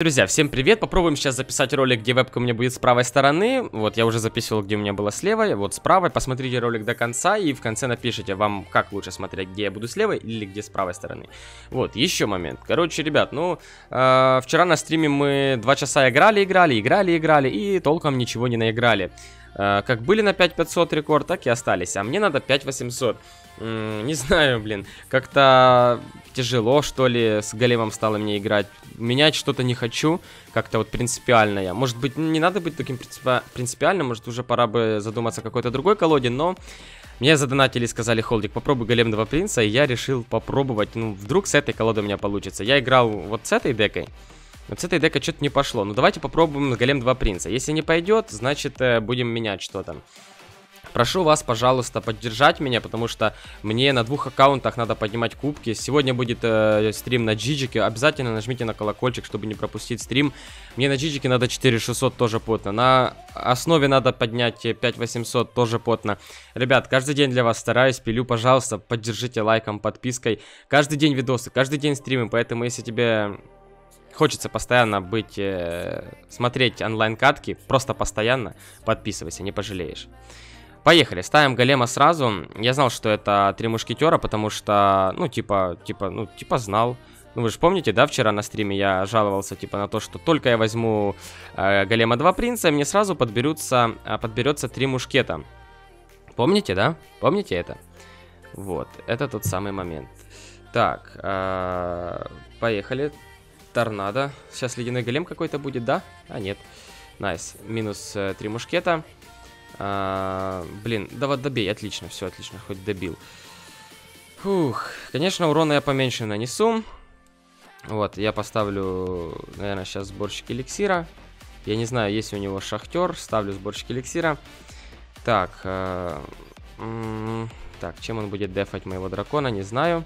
Друзья, всем привет! Попробуем сейчас записать ролик, где вебка у меня будет с правой стороны. Вот, я уже записывал, где у меня было с левой, вот с правой. Посмотрите ролик до конца и в конце напишите, вам как лучше смотреть, где я буду с левой или где с правой стороны. Вот, еще момент. Короче, ребят, ну, э, вчера на стриме мы два часа играли, играли, играли, играли и толком ничего не наиграли. Э, как были на 5500 рекорд, так и остались. А мне надо 5800. Не знаю, блин, как-то тяжело, что ли, с големом стало мне играть. Менять что-то не хочу, как-то вот принципиально я. Может быть, не надо быть таким принципиальным, может уже пора бы задуматься о какой-то другой колоде, но... Мне задонатили и сказали, Холдик, попробуй Голем 2 Принца, и я решил попробовать, ну, вдруг с этой колодой у меня получится. Я играл вот с этой декой, вот с этой декой что-то не пошло. Ну, давайте попробуем Голем 2 Принца. Если не пойдет, значит, э, будем менять что-то. Прошу вас, пожалуйста, поддержать меня, потому что мне на двух аккаунтах надо поднимать кубки. Сегодня будет э, стрим на Джиджике. Обязательно нажмите на колокольчик, чтобы не пропустить стрим. Мне на Джиджике надо 4600 тоже потно. На основе надо поднять 5800 тоже потно. Ребят, каждый день для вас стараюсь, пилю, пожалуйста, поддержите лайком, подпиской. Каждый день видосы, каждый день стримы, поэтому если тебе хочется постоянно быть, э, смотреть онлайн-катки, просто постоянно, подписывайся, не пожалеешь. Поехали, ставим голема сразу. Я знал, что это три мушкетера, потому что, ну, типа, типа, ну, типа знал. Ну, вы же помните, да, вчера на стриме я жаловался, типа, на то, что только я возьму э, голема два принца, мне сразу подберутся, э, подберется три мушкета. Помните, да? Помните это? Вот, это тот самый момент. Так, э, поехали. Торнадо. Сейчас ледяной голем какой-то будет, да? А, нет. Nice. Минус э, три мушкета. А, блин, да вот добей, отлично, все отлично, хоть добил. Фух, конечно, урона я поменьше нанесу. Вот, я поставлю, наверное, сейчас сборщик эликсира. Я не знаю, есть у него шахтер, ставлю сборщик эликсира. Так, э, так, чем он будет дефать моего дракона, не знаю.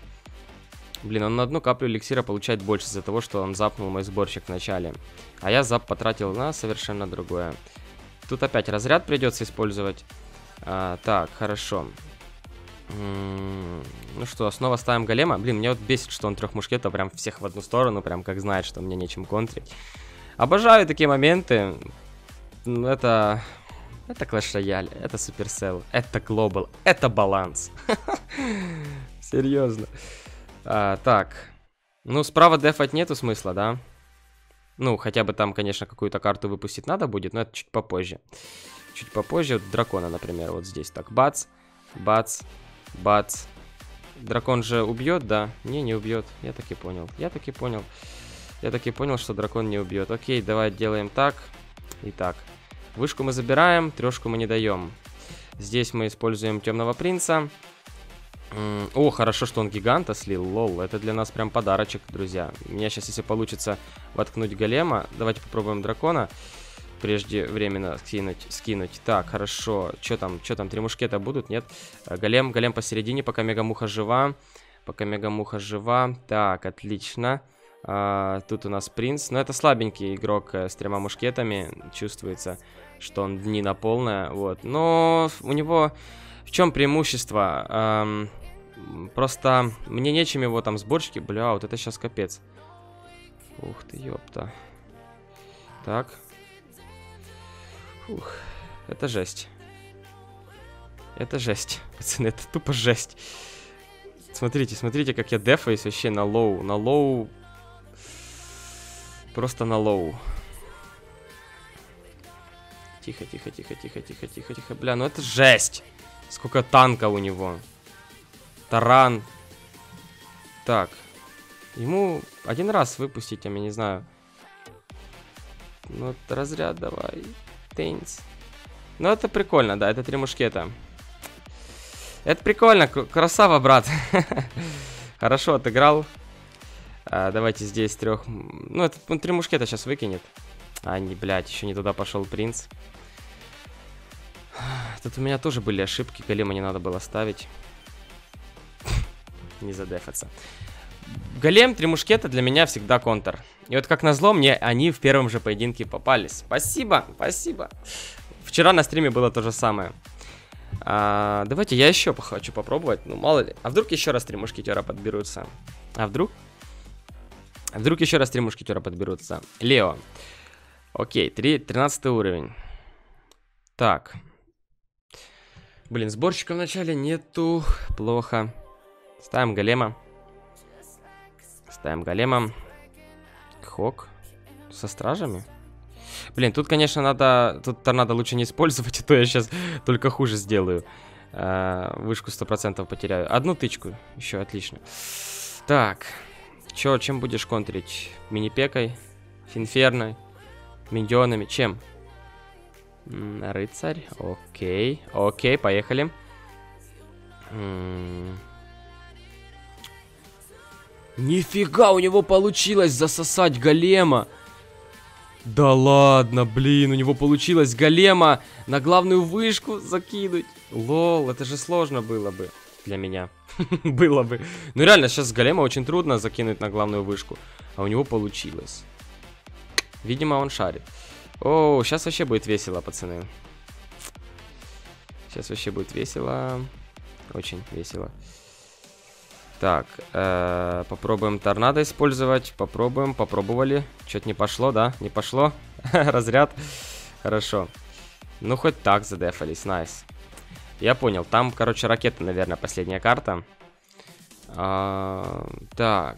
Блин, он на одну каплю эликсира получает больше из-за того, что он запнул мой сборщик в начале. А я зап потратил на совершенно другое. Тут опять разряд придется использовать. А, так, хорошо. ну что, снова ставим голема. Блин, мне вот бесит, что он трех мушкетов прям всех в одну сторону, прям как знает, что мне нечем контрить. Обожаю такие моменты. Это... Это Clash Royale, это Supercell, это Global, это баланс. Серьезно. А, так. Ну, справа дефать нету смысла, да? Ну, хотя бы там, конечно, какую-то карту выпустить надо будет, но это чуть попозже. Чуть попозже. Вот дракона, например, вот здесь. Так, бац, бац, бац. Дракон же убьет, да? Не, не убьет. Я так и понял. Я так и понял. Я так и понял, что дракон не убьет. Окей, давай делаем так и так. Вышку мы забираем, трешку мы не даем. Здесь мы используем темного принца. О, хорошо, что он гиганта слил, лол. Это для нас прям подарочек, друзья. У меня сейчас, если получится воткнуть голема, давайте попробуем дракона. Прежде временно скинуть, скинуть. Так, хорошо. Что там, что там, три мушкета будут, нет? Э, голем, голем посередине, пока мегамуха жива. Пока мегамуха жива. Так, отлично. А, тут у нас принц. Но это слабенький игрок э, с тремя мушкетами. Чувствуется, что он дни на полное. Вот. Но у него... В чем преимущество? Эм, Просто мне нечем его там сборщики. Бля, вот это сейчас капец. Ух ты, ёпта. Так. Ух, это жесть. Это жесть. Пацаны, это тупо жесть. Смотрите, смотрите, как я дефаюсь вообще на low. На low... Просто на low. Тихо, тихо, тихо, тихо, тихо, тихо, тихо. Бля, ну это жесть. Сколько танка у него. Таран. Так. Ему один раз выпустить, я не знаю. Ну, разряд давай. Тейнс. Ну, это прикольно, да, это три мушкета. Это прикольно, красава, брат. Хорошо отыграл. А, давайте здесь трех... Ну, это он три мушкета сейчас выкинет. А, не, блядь, еще не туда пошел принц. Тут у меня тоже были ошибки, голема не надо было ставить не задефаться. Голем, три мушкета для меня всегда контр. И вот как назло, мне они в первом же поединке попались. Спасибо, спасибо. Вчера на стриме было то же самое. А, давайте я еще хочу попробовать. Ну, мало ли. А вдруг еще раз три мушкетера подберутся? А вдруг? Вдруг еще раз три мушкетера подберутся. Лео. Окей, 3, 13 уровень. Так. Блин, сборщика вначале нету. Плохо. Ставим голема. Ставим голема. Хок. Со стражами? Блин, тут, конечно, надо... Тут торнадо лучше не использовать, а то я сейчас только хуже сделаю. А, вышку 100% потеряю. Одну тычку. Еще отлично. Так. Чё, чем будешь контрить? Мини-пекой? Финферной? Миньонами? Чем? Рыцарь. Окей. Окей, поехали. Нифига, у него получилось засосать голема. Да ладно, блин, у него получилось голема на главную вышку закинуть. Лол, это же сложно было бы для меня. было бы. Ну реально, сейчас голема очень трудно закинуть на главную вышку. А у него получилось. Видимо, он шарит. О, сейчас вообще будет весело, пацаны. Сейчас вообще будет весело. Очень весело. Так, э, попробуем торнадо использовать. Попробуем, попробовали. Что-то не пошло, да? Не пошло? Разряд. Хорошо. Ну, хоть так задефались, найс. Я понял, там, короче, ракета, наверное, последняя карта. А, так.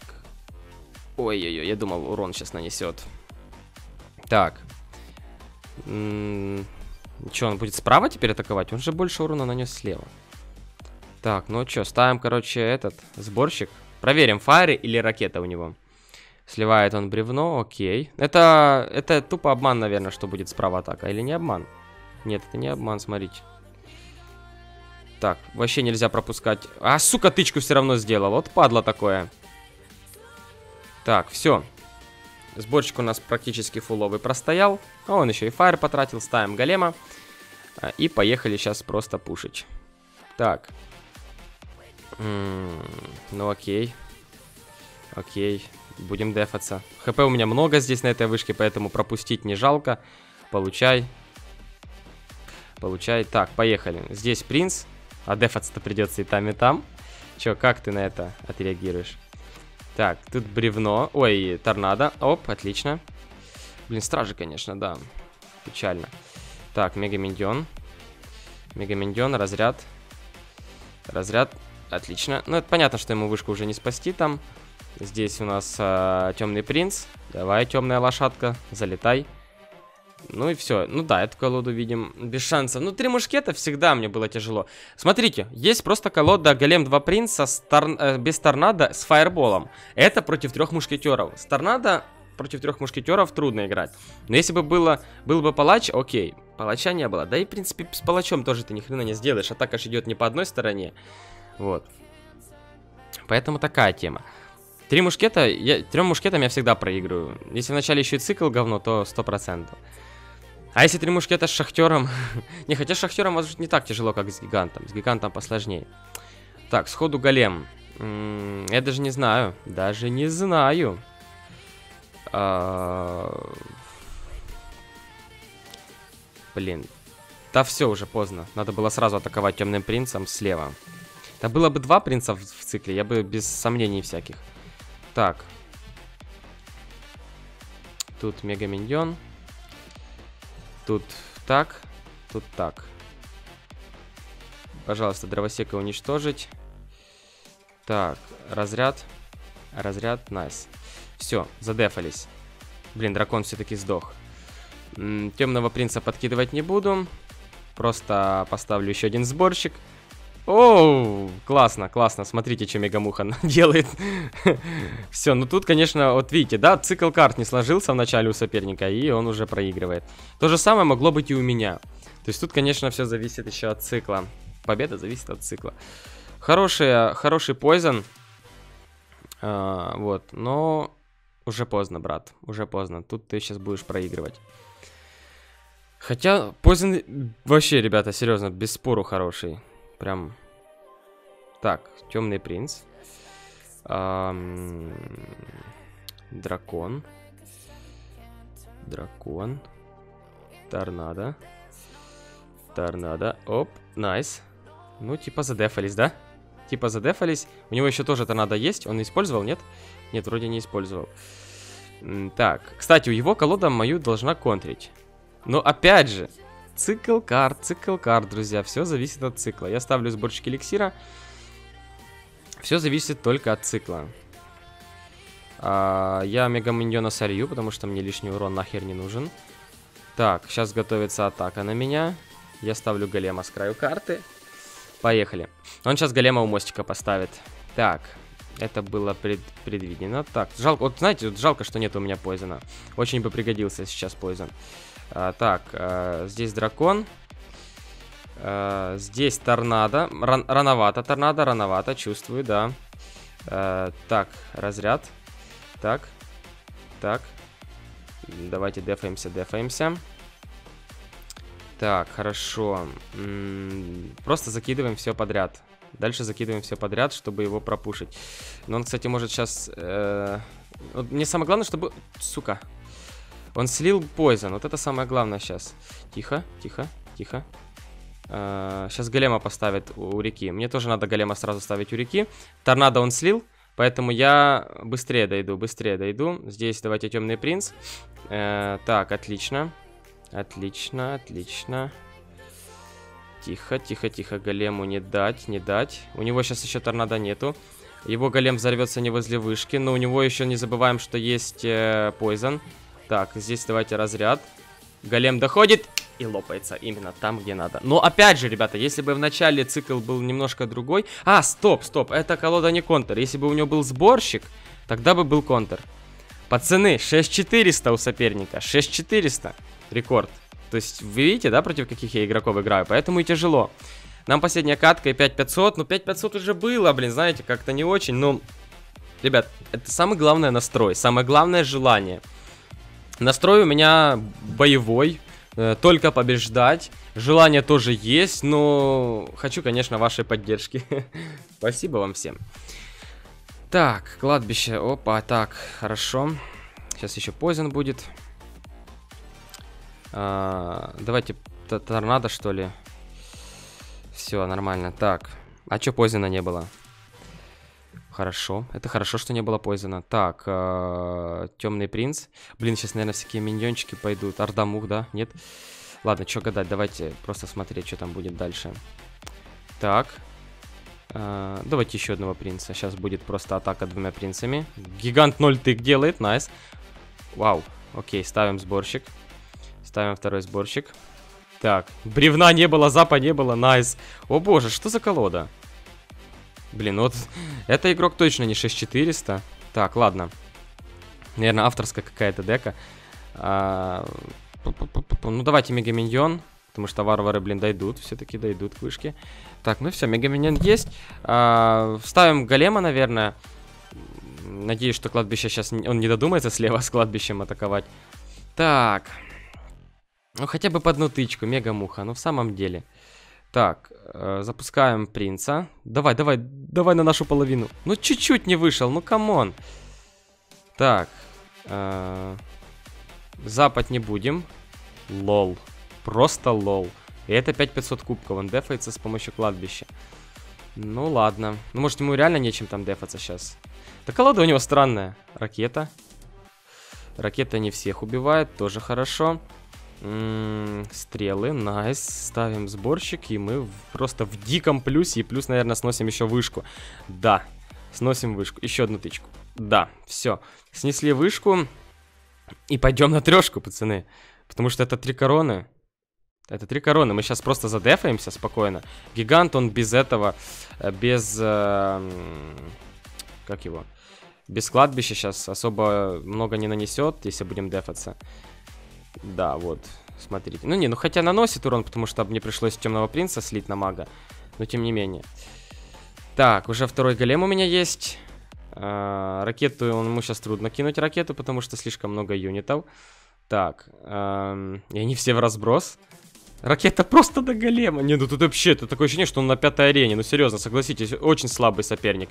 Ой-ой-ой, я думал, урон сейчас нанесет. Так. Что, он будет справа теперь атаковать? Он же больше урона нанес слева. Так, ну что, ставим, короче, этот сборщик. Проверим, фаеры или ракета у него. Сливает он бревно, окей. Это, это тупо обман, наверное, что будет справа атака. Или не обман? Нет, это не обман, смотрите. Так, вообще нельзя пропускать. А, сука, тычку все равно сделал. Вот падла такое. Так, все. Сборщик у нас практически фуловый простоял. А он еще и фаер потратил. Ставим голема. А, и поехали сейчас просто пушить. Так. Ну окей. Окей. Будем дефаться. ХП у меня много здесь на этой вышке, поэтому пропустить не жалко. Получай. Получай. Так, поехали. Здесь принц. А дефаться-то придется и там, и там. Че, как ты на это отреагируешь? Так, тут бревно. Ой, торнадо. Оп, отлично. Блин, стражи, конечно, да. Печально. Так, мегаминдион. Мегаминдион, разряд. Разряд. Отлично. Ну, это понятно, что ему вышку уже не спасти там. Здесь у нас э, темный принц. Давай, темная лошадка, залетай. Ну и все. Ну да, эту колоду видим без шансов. Ну, три мушкета всегда мне было тяжело. Смотрите, есть просто колода Голем 2 Принца с тор... э, без торнадо с фаерболом. Это против трех мушкетеров. С торнадо против трех мушкетеров трудно играть. Но если бы было, был бы палач, окей. Палача не было. Да и, в принципе, с палачом тоже ты ни хрена не сделаешь. Атака же идет не по одной стороне. Вот. Поэтому такая тема. Три мушкета, я, трем мушкетам я всегда проигрываю. Если вначале еще и цикл говно, то сто процентов. А если три мушкета с шахтером? не, хотя с шахтером, возможно, не так тяжело, как с гигантом. С гигантом посложнее. Так, сходу голем. М -м, я даже не знаю. Даже не знаю. А... Блин. Да все, уже поздно. Надо было сразу атаковать темным принцем слева. Да было бы два принца в, в цикле, я бы без сомнений всяких. Так. Тут мега миньон. Тут так, тут так. Пожалуйста, дровосека уничтожить. Так, разряд. Разряд, найс. Все, задефались. Блин, дракон все-таки сдох. темного принца подкидывать не буду. Просто поставлю еще один сборщик. Оу, классно, классно. Смотрите, что Мегамуха делает. Все, ну тут, конечно, вот видите, да, цикл карт не сложился в начале у соперника, и он уже проигрывает. То же самое могло быть и у меня. То есть тут, конечно, все зависит еще от цикла. Победа зависит от цикла. Хороший, хороший поизон. А, вот, но уже поздно, брат, уже поздно. Тут ты сейчас будешь проигрывать. Хотя, Poison вообще, ребята, серьезно, без спору хороший. Прям... Так, темный принц. Эм... Дракон. Дракон. Торнадо. Торнадо. Оп, найс. Ну, типа задефались, да? Типа задефались. У него еще тоже торнадо есть. Он использовал, нет? Нет, вроде не использовал. Так, кстати, у его колода мою должна контрить. Но опять же, цикл карт, цикл карт, друзья, все зависит от цикла. Я ставлю сборщик эликсира. Все зависит только от цикла. А, я мега миньона солью, потому что мне лишний урон нахер не нужен. Так, сейчас готовится атака на меня. Я ставлю голема с краю карты. Поехали. Он сейчас голема у мостика поставит. Так, это было пред, предвидено. Так, жалко, вот знаете, вот жалко, что нет у меня поизона. Очень бы пригодился сейчас поизон. А, так, а, здесь дракон. А, здесь торнадо. Ран, рановато торнадо, рановато, чувствую, да. А, так, разряд. Так, так. Давайте дефаемся, дефаемся. Так, хорошо. Просто закидываем все подряд. Дальше закидываем все подряд, чтобы его пропушить. Но он, кстати, может сейчас... Э мне самое главное, чтобы... Сука. Он слил поизон. Вот это самое главное сейчас. Тихо, тихо, тихо. Сейчас голема поставит у реки. Мне тоже надо голема сразу ставить у реки. Торнадо он слил. Поэтому я быстрее дойду, быстрее дойду. Здесь давайте темный принц. Э так, отлично. Отлично, отлично. Тихо, тихо, тихо. Голему не дать, не дать. У него сейчас еще торнадо нету. Его голем взорвется не возле вышки. Но у него еще не забываем, что есть э, poison. Так, здесь давайте разряд. Голем доходит и лопается именно там, где надо. Но опять же, ребята, если бы в начале цикл был немножко другой... А, стоп, стоп, это колода не контр. Если бы у него был сборщик, тогда бы был контр. Пацаны, 6400 у соперника, 6400 рекорд. То есть вы видите, да, против каких я игроков играю, поэтому и тяжело. Нам последняя катка и 5500, ну 5500 уже было, блин, знаете, как-то не очень, но... Ребят, это самое главное настрой, самое главное желание. Настрой у меня боевой, э, только побеждать. Желание тоже есть, но хочу, конечно, вашей поддержки. Спасибо вам всем. Так, кладбище. Опа, так, хорошо. Сейчас еще поизон будет. А, давайте торнадо, что ли. Все, нормально. Так, а чё поизона не было? Хорошо. Это хорошо, что не было поизона. Так, э, темный принц. Блин, сейчас, наверное, всякие миньончики пойдут. Ардамух, да? Нет? Ладно, что гадать, давайте просто смотреть, что там будет дальше. Так. Э, давайте еще одного принца. Сейчас будет просто атака двумя принцами. Гигант 0 тык делает, найс. Вау. Окей, ставим сборщик. Ставим второй сборщик. Так, бревна не было, запа не было, найс. О боже, что за колода? Блин, вот это игрок точно не 6400. Так, ладно. Наверное, авторская какая-то дека. А, ну, давайте Мегаминьон. Потому что варвары, блин, дойдут. Все-таки дойдут к вышке. Так, ну все, Мегаминьон есть. А, ставим голема, наверное. Надеюсь, что кладбище сейчас... Он не додумается слева с кладбищем атаковать. Так. Ну, хотя бы по одну тычку, мега-муха. Ну, в самом деле. Так, э, запускаем принца. Давай, давай, давай на нашу половину. Ну, чуть-чуть не вышел, ну, come on. Так. Э, запад не будем. Лол. Просто лол. И это 5500 кубков. Он дефается с помощью кладбища. Ну, ладно. Ну, может, ему реально нечем там дефаться сейчас. Да колода у него странная. Ракета. Ракета не всех убивает, тоже хорошо. М -м, стрелы, найс. Ставим сборщик, и мы просто в диком плюсе. И плюс, наверное, сносим еще вышку. Да, сносим вышку. Еще одну тычку. Да, все. Снесли вышку. И пойдем на трешку, пацаны. Потому что это три короны. Это три короны. Мы сейчас просто задефаемся спокойно. Гигант, он без этого, э, без... Э, как его? Без кладбища сейчас особо много не нанесет, если будем дефаться. Да, вот, смотрите. Ну не, ну хотя наносит урон, потому что мне пришлось темного принца слить на мага. Но тем не менее. Так, уже второй голем у меня есть. А, ракету, ему сейчас трудно кинуть ракету, потому что слишком много юнитов. Так, эм, и они все в разброс. Ракета просто до голема. Не, ну тут вообще, это такое ощущение, что он на пятой арене. Ну серьезно, согласитесь, очень слабый соперник.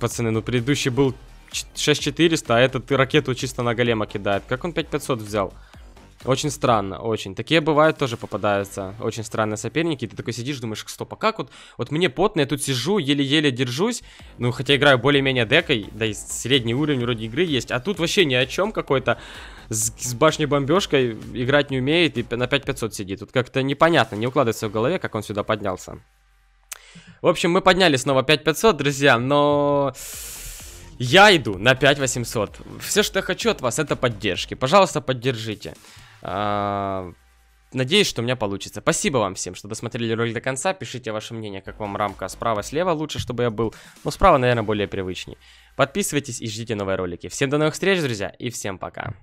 Пацаны, ну предыдущий был 6400, а этот ракету чисто на голема кидает. Как он 5500 взял? Очень странно, очень. Такие бывают тоже попадаются. Очень странные соперники. Ты такой сидишь, думаешь, стоп, а как вот? Вот мне потно, я тут сижу, еле-еле держусь. Ну, хотя играю более-менее декой, да и средний уровень вроде игры есть. А тут вообще ни о чем какой-то. С, с башней бомбежкой играть не умеет и на 5500 сидит. Тут как-то непонятно, не укладывается в голове, как он сюда поднялся. В общем, мы подняли снова 5500, друзья, но... Я иду на 5800. Все, что я хочу от вас, это поддержки. Пожалуйста, поддержите. А, надеюсь, что у меня получится. Спасибо вам всем, что досмотрели ролик до конца. Пишите ваше мнение, как вам рамка справа-слева лучше, чтобы я был. Но справа, наверное, более привычней. Подписывайтесь и ждите новые ролики. Всем до новых встреч, друзья, и всем пока.